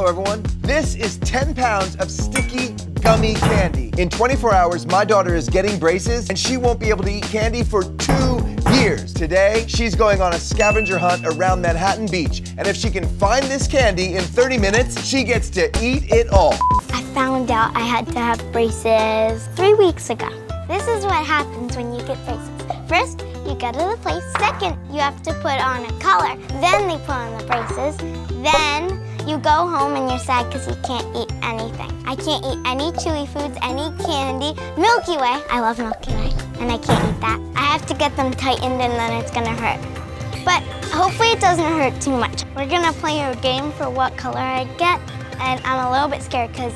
Hello, everyone. This is 10 pounds of sticky gummy candy. In 24 hours, my daughter is getting braces and she won't be able to eat candy for two years. Today, she's going on a scavenger hunt around Manhattan Beach. And if she can find this candy in 30 minutes, she gets to eat it all. I found out I had to have braces three weeks ago. This is what happens when you get braces. First, you go to the place. Second, you have to put on a collar. Then they put on the braces. Then you go home and you're sad because you can't eat anything. I can't eat any chewy foods, any candy. Milky Way, I love Milky Way, and I can't eat that. I have to get them tightened and then it's gonna hurt. But hopefully it doesn't hurt too much. We're gonna play a game for what color I get, and I'm a little bit scared because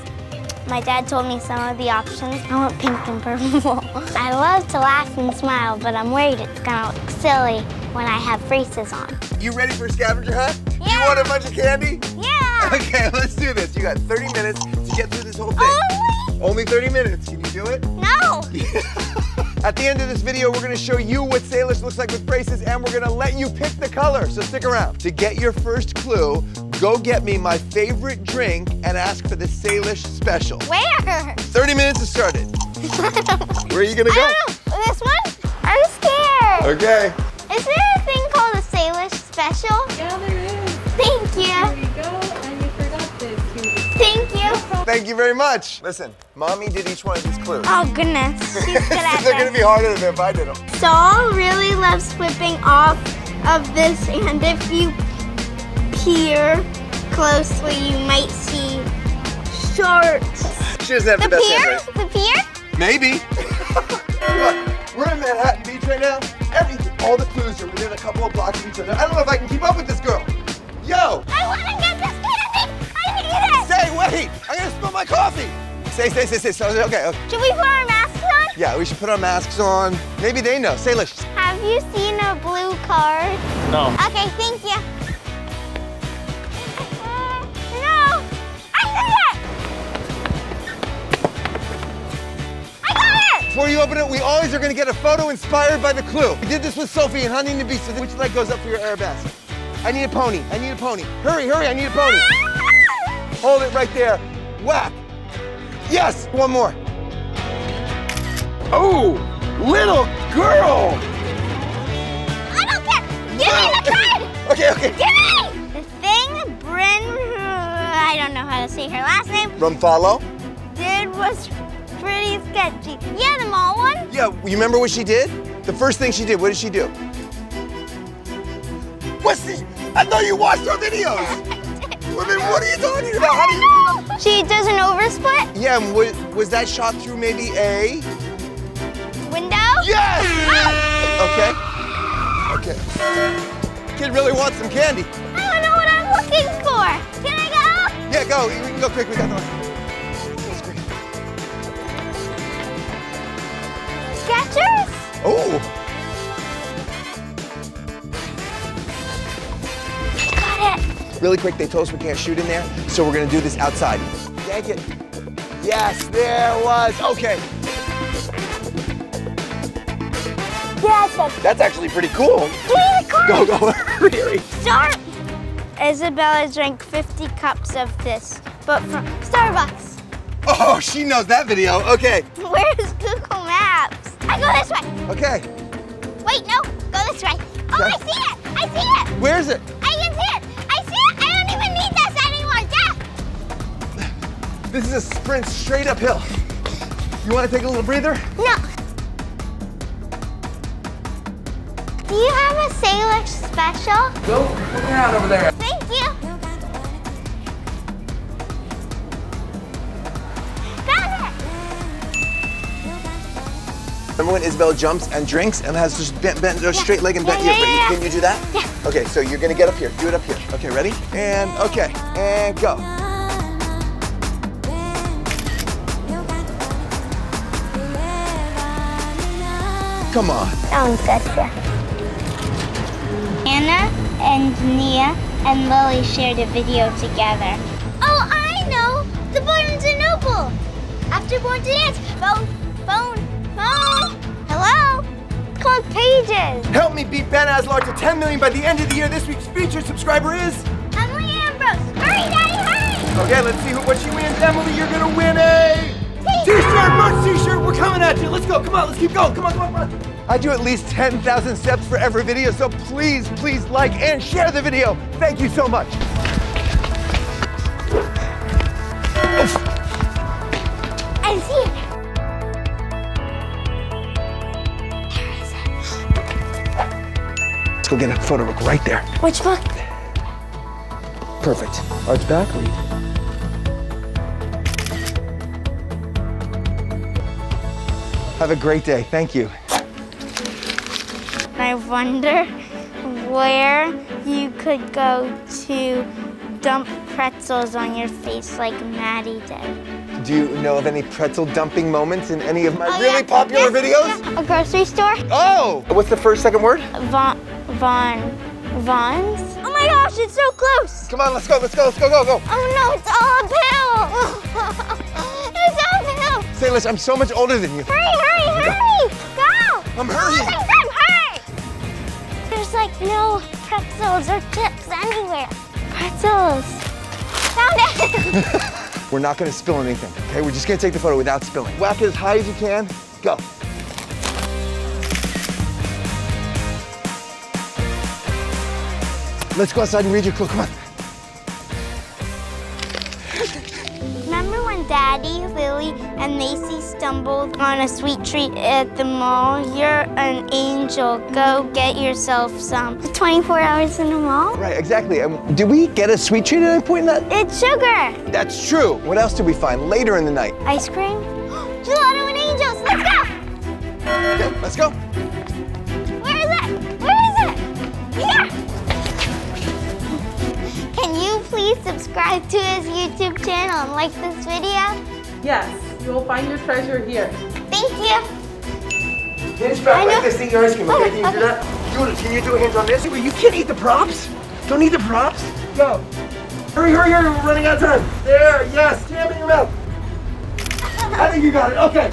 my dad told me some of the options. I want pink and purple. I love to laugh and smile, but I'm worried it's gonna look silly when I have braces on. You ready for a scavenger hunt? Yeah. You want a bunch of candy? Yeah! Okay, let's do this. You got 30 minutes to get through this whole thing. Only? Only 30 minutes. Can you do it? No! At the end of this video, we're gonna show you what Salish looks like with braces and we're gonna let you pick the color, so stick around. To get your first clue, go get me my favorite drink and ask for the Salish special. Where? 30 minutes has started. Where are you gonna I go? don't know. This one? I'm scared. Okay. Is there a thing called a Salish special? Yeah, there is. Thank There you. you go. Thank you very much. Listen, mommy did each one of these clues. Oh goodness, she's good at They're gonna be harder than if I did them. Saul really loves flipping off of this, and if you peer closely, you might see shorts. She doesn't have the, The best pier? handwriting. The pier? Maybe. Look, we're in Manhattan Beach right now. Everything, Say, say, say, say, say, okay, okay. Should we put our masks on? Yeah, we should put our masks on. Maybe they know. Say, Lish. Have you seen a blue card? No. Okay, thank you. Uh, no, I see it. I got it. Before you open it, we always are gonna get a photo inspired by the clue. We did this with Sofie and Huntington Beach, so which leg goes up for your arabesque? I need a pony, I need a pony. Hurry, hurry, I need a pony. Hold it right there. Whack. Yes, one more. Oh, little girl. I don't care. Give me the card. Okay, okay. Give me. The thing Brynn, I don't know how to say her last name, Rumfallo? did was pretty sketchy. Yeah, the mall one. Yeah, you remember what she did? The first thing she did, what did she do? What's this? I thought you watched our videos. I mean, what are you talking about? How do you? She does an oversplit Yeah, was, was that shot through maybe a? window. Yes! Ah! Okay. Okay. Kid really wants some candy. I don't know what I'm looking for. Can I go? Yeah, go. We can go quick. We got the. Really quick. They told us we can't shoot in there, so we're gonna do this outside. Yank it. Yes, there was. Okay. Yes. That's actually pretty cool. The card. Go, go. really. Start. Isabella drank 50 cups of this, but from Starbucks. Oh, she knows that video. Okay. Where's Google Maps? I go this way. Okay. Wait, no, go this way. Oh, I see it. I see it. Where's it? I can see it. I see it. This is a sprint straight uphill. You want to take a little breather? No. Do you have a Salish special? Go look around over there. Thank you. Got it. Remember when Isabel jumps and drinks and has just bent, bent her straight leg and bent Yeah, yeah, yeah, yeah, Can you do that? Yeah. Okay, so you're gonna get up here. Do it up here. Okay, ready? And okay, and go. Come on. Sounds good, yeah. Anna and Nia and Lily shared a video together. Oh, I know! The Barnes and Noble! After Born to Dance, phone, phone, phone! Hello? Called Pages. Help me beat Ben Azelart to 10 million by the end of the year. This week's featured subscriber is. Emily Ambrose. Hurry, Daddy, hurry! Okay, let's see who, what she wins. Emily, you're gonna win a t-shirt, merch t-shirt. We're coming at you. Let's go. Come on, let's keep going. Come on, come on, come on. I do at least 10,000 steps for every video, so please, please like and share the video. Thank you so much. I see it. Let's go get a photo book right there. Which book? Perfect. Arch back, read. Have a great day. Thank you. I wonder where you could go to dump pretzels on your face like Maddie did. Do you know of any pretzel dumping moments in any of my Oh, really yeah. popular Yes, videos? yeah. A grocery store? Oh! What's the first, second word? Von, Von, Vons? Oh my gosh, it's so close! Come on, let's go, let's go, let's go, go, go. Oh no, it's all uphill! it's all uphill! Salish, I'm so much older than you. Hurry, hurry, hurry! Go! I'm hurrying. Closing time, hurry! There's like no pretzels or chips anywhere. Pretzels. Found it! We're not gonna spill anything, okay? We're just gonna take the photo without spilling. Whack it as high as you can. Go. Let's go outside and read your clue. Come on. Remember Daddy, Lily, and Macy stumbled on a sweet treat at the mall? You're an angel. Go get yourself some. 24 hours in the mall? Right, exactly. Um, did we get a sweet treat at any point in that? It's sugar. That's true. What else did we find later in the night? Ice cream? Gelato and angels. Let's go. Okay, let's go. Subscribe to his YouTube channel and like this video? Yes, you will find your treasure here. Thank you. Hinge back like this eat your ice cream, okay? Okay, Can you do that? Do it. Can you do a hinge on this? Wait, You can't eat the props. Don't eat the props. Go. Hurry, hurry, hurry. We're running out of time. There, yes. Jam in your mouth. I think you got it. Okay.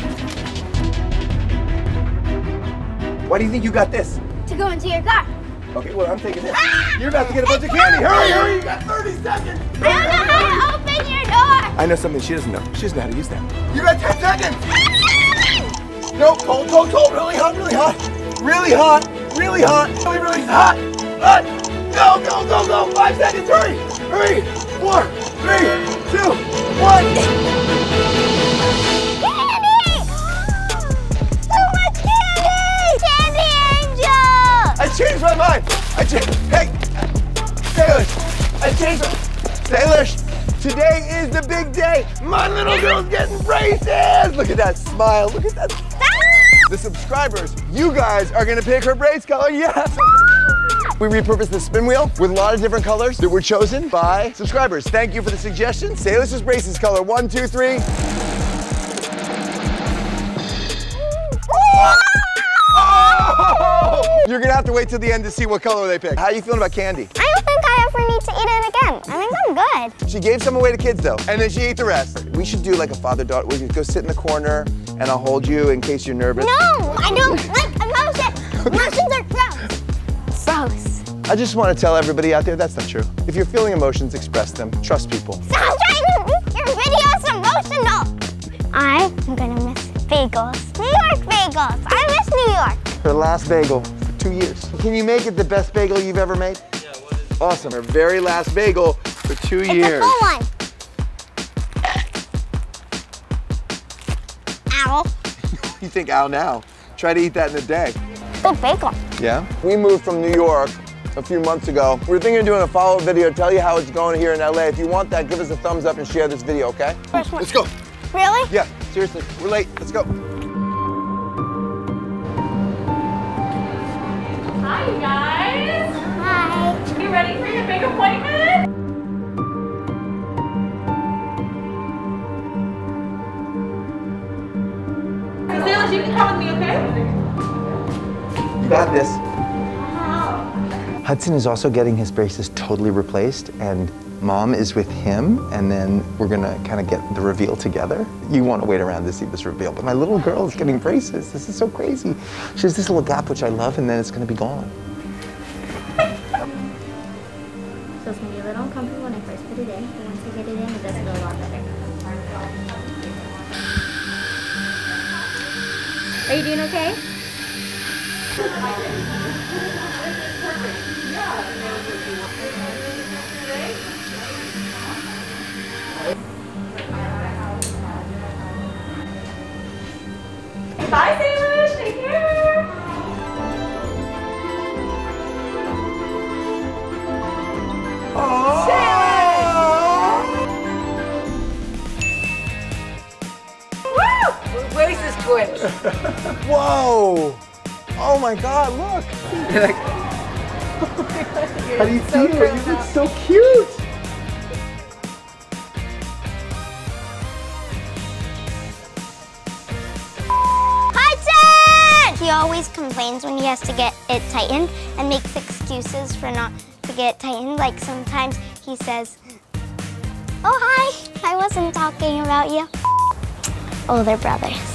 Why do you think you got this? To go into your car. Okay, well, I'm taking this. You're about to get a bunch of candy. Hurry, hurry. You got 30 seconds. I don't know how to open your door. I know something she doesn't know. She doesn't know how to use that. You got 10 seconds. No, cold, cold, cold. Really hot, really hot. Really hot, really hot. Really, really hot. Hot. Go, go, go, go. Five seconds. Hurry. Hurry. Four, three, two, one. Changed my mind. I changed. Hey, Salish. I changed. Salish, today is the big day. My little girl's getting braces. Look at that smile. Look at that. The subscribers, you guys are gonna pick her brace color. Yes. We repurposed the spin wheel with a lot of different colors that were chosen by subscribers. Thank you for the suggestion. Salish's braces color one, two, three. You're gonna have to wait till the end to see what color they pick. How are you feeling about candy? I don't think I ever need to eat it again. I think I'm good. She gave some away to kids though, and then she ate the rest. We should do like a father-daughter. We could go sit in the corner, and I'll hold you in case you're nervous. No, I don't like emotions. Emotions are gross. Gross. I just want to tell everybody out there that's not true. If you're feeling emotions, express them. Trust people. Stop trying to make your videos emotional. I'm gonna miss bagels. New York bagels. I miss New York. Her last bagel two years. Can you make it the best bagel you've ever made? Yeah, what is Awesome. Our very last bagel for two It's years. a full one. Ow. You think, ow now. Try to eat that in a day. Good bagel. Yeah? We moved from New York a few months ago. We were thinking of doing a follow-up video, to tell you how it's going here in LA. If you want that, give us a thumbs up and share this video, okay? First one. Let's go. Really? Yeah, seriously, we're late. Let's go. Hi, guys. Hi. You ready for your big appointment? So, Silas, you can come with me, okay? You got this. Uh-huh. Hudson is also getting his braces totally replaced, and mom is with him, and then we're gonna kind of get the reveal together. You want to wait around to see this reveal, but my little girl is getting braces. This is so crazy. She has this little gap, which I love, and then it's gonna be gone. So it's gonna be a little uncomfortable when I first put it in. Once I get it in, it does go a lot better. Are you doing okay? Where's this twitch? Whoa! Oh my God! Look. How do you feel? You look so cute. Hudson! He always complains when he has to get it tightened and makes excuses for not to get it tightened. Like sometimes he says, Oh, hi, I wasn't talking about you. Oh, they're brothers.